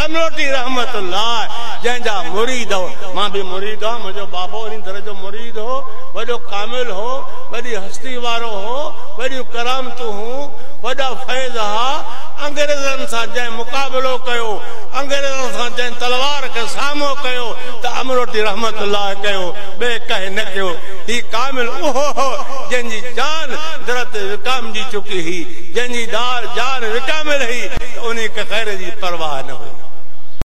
اللہ مرید مرید ہو ہو ماں بھی रहमत जंहिंजा मुरीद हो मां बि मुरीद हो मुंहिंजो बाबो मुरीद हो हस्ती वारो हो जंहिं मुकाबिलो कयो तलवार खे साम्हूं कयो त अमरोटी रहमत कयो जंहिंजी विकामजी رہی होने के गैर परवाह न हो